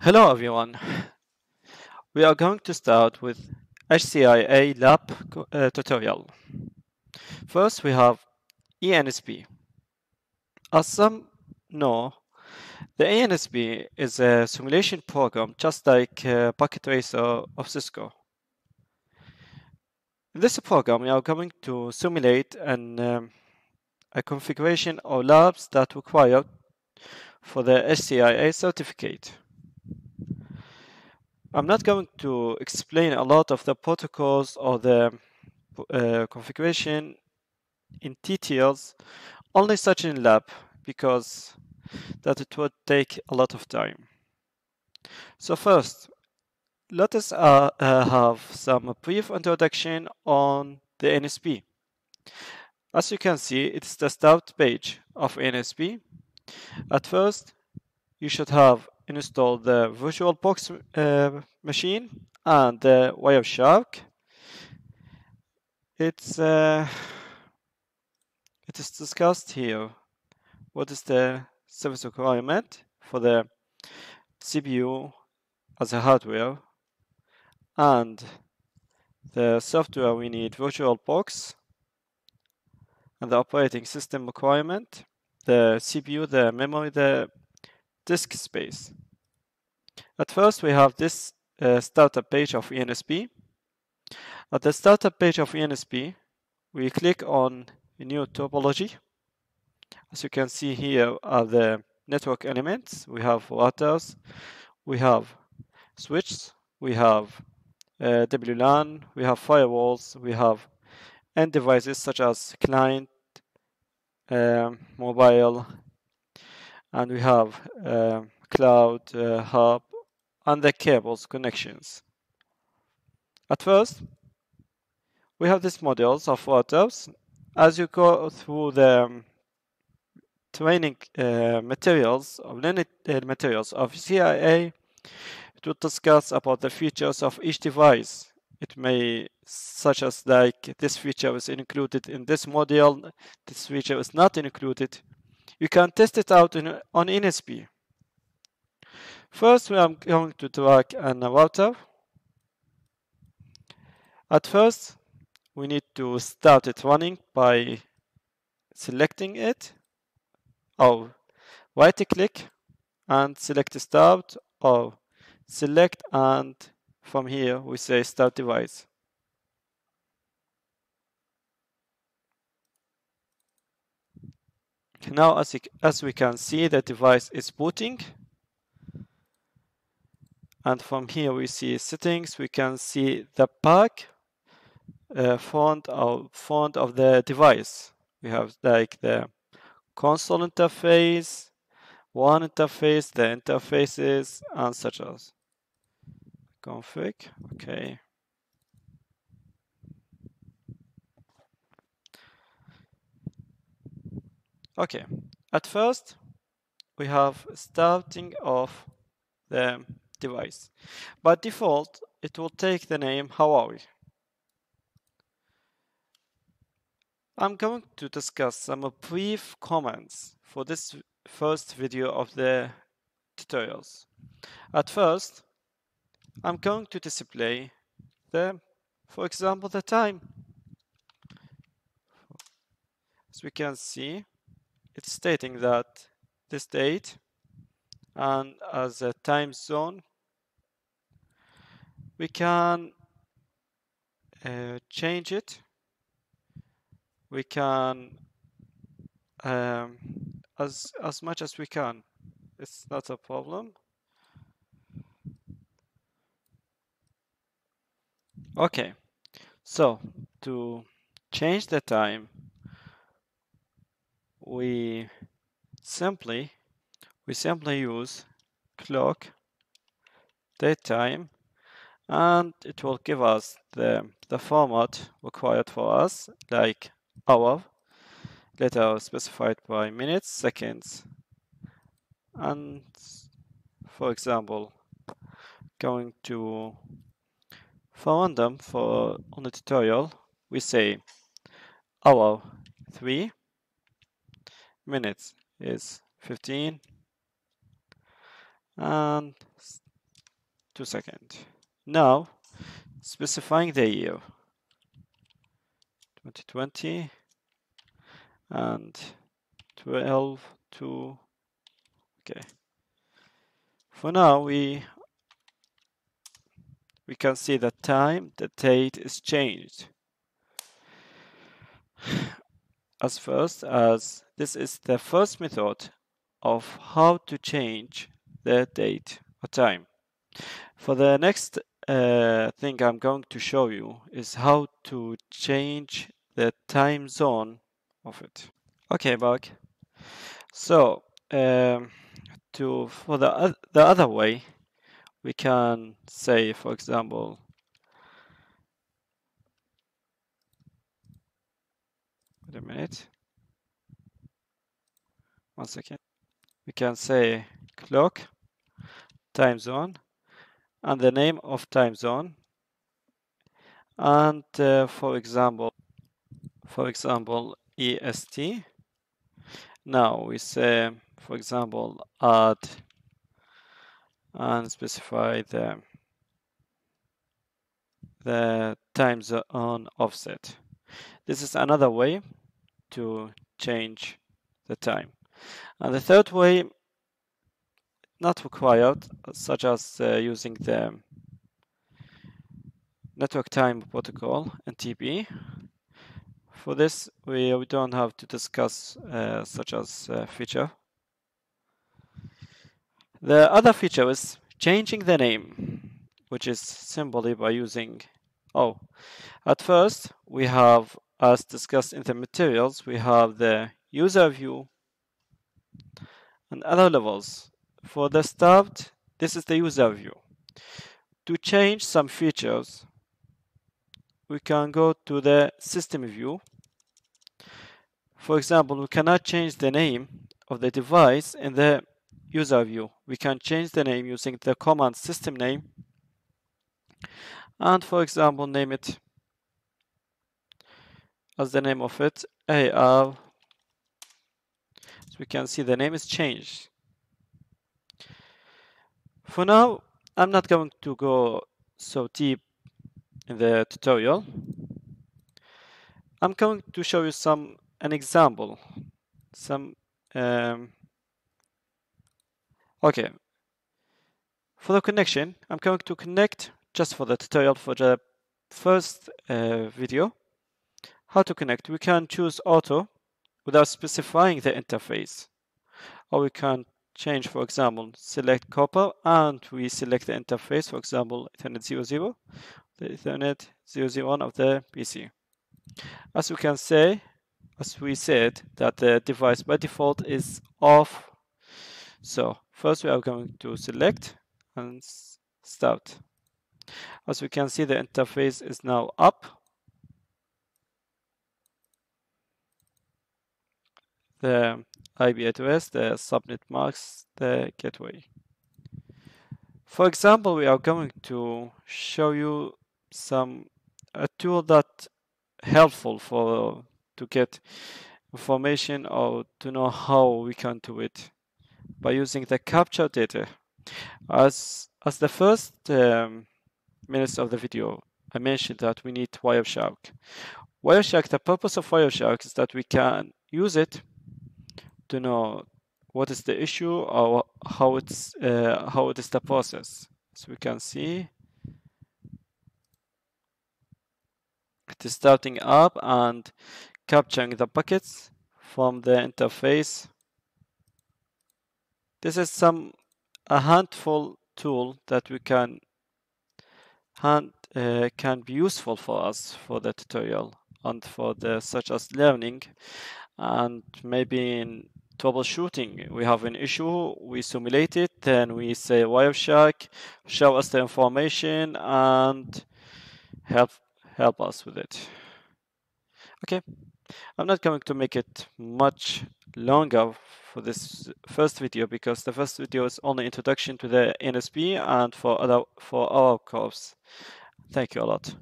Hello everyone. We are going to start with HCIA lab uh, tutorial. First we have ENSP. As some know, the ENSP is a simulation program just like uh, Packet Tracer of Cisco. In this program we are going to simulate an, um, a configuration of labs that require for the HCIA certificate. I'm not going to explain a lot of the protocols or the uh, configuration in details, only such in lab because that it would take a lot of time. So first, let us uh, uh, have some brief introduction on the NSP. As you can see, it's the start page of NSP. At first, you should have install the VirtualBox uh, machine and the Wireshark. It's uh, it is discussed here. What is the service requirement for the CPU as a hardware and the software we need VirtualBox and the operating system requirement, the CPU, the memory, the disk space. At first, we have this uh, startup page of ENSP. At the startup page of ENSP, we click on new topology. As you can see here are the network elements. We have routers, we have switches, we have uh, WLAN, we have firewalls, we have end devices such as client, uh, mobile, and we have uh, cloud hub and the cables connections. At first, we have these modules of routers. As you go through the um, training uh, materials of learning uh, materials of HCIA, it will discuss about the features of each device. It may, such as like this feature is included in this module, this feature is not included. You can test it out in, on ENSP. First, we are going to drag an router. At first, we need to start it running by selecting it oh, or right click and select start or select and from here we say start device. Now, as, as we can see, the device is booting. And from here we see settings, we can see the pack uh, font, or font of the device. We have like the console interface, one interface, the interfaces, and such as. Config, okay. Okay, at first we have starting of the device. By default, it will take the name Huawei. I'm going to discuss some brief commands for this first video of the tutorials. At first, I'm going to display the, for example, the time. As we can see, it's stating that this date and as a time zone we can uh, change it. We can um, as as much as we can. It's not a problem. Okay. So to change the time we simply we simply use clock datetime and it will give us the, the format required for us like hour later specified by minutes seconds and for example going to for random for on the tutorial we say hour 3 minutes is 15 and two seconds. Now, specifying the year, 2020 and 12 to, okay. For now, we we can see the time, the date is changed. As first, as this is the first method of how to change the date or time. For the next uh, thing I'm going to show you is how to change the time zone of it. Okay, back. So, um, to for the the other way, we can say, for example, wait a minute, one second. We can say clock, time zone, and the name of time zone. And uh, for example, for example, EST. Now we say, for example, add and specify the the time zone offset. This is another way to change the time. And the third way, not required, such as uh, using the network time protocol NTP. For this, we, we don't have to discuss uh, such as uh, feature. The other feature is changing the name, which is simply by using, oh, at first we have, as discussed in the materials, we have the user view and other levels. For the start, this is the user view. To change some features, we can go to the system view. For example, we cannot change the name of the device in the user view. We can change the name using the command system name and for example name it as the name of it AR so we can see the name is changed. For now I'm not going to go so deep in the tutorial. I'm going to show you some an example some um, Okay. For the connection, I'm going to connect just for the tutorial for the first uh, video. How to connect. We can choose auto without specifying the interface. Or we can change, for example, select copper and we select the interface, for example, Ethernet 00, the Ethernet 001 of the PC. As we can say, as we said, that the device by default is off. So First, we are going to select and start. As we can see, the interface is now up. The Address, the subnet mask the gateway. For example, we are going to show you some a tool that helpful for to get information or to know how we can do it by using the capture data. As, as the first um, minutes of the video, I mentioned that we need Wireshark. Wireshark, the purpose of Wireshark is that we can use it to know what is the issue or how it's uh, how it is the process. So we can see. It is starting up and capturing the packets from the interface. This is some a handful tool that we can hand uh, can be useful for us for the tutorial and for the such as learning. And maybe in troubleshooting we have an issue we simulate it then we say wireshark show us the information and help help us with it okay i'm not going to make it much longer for this first video because the first video is only introduction to the NSP and for other for our course. Thank you a lot.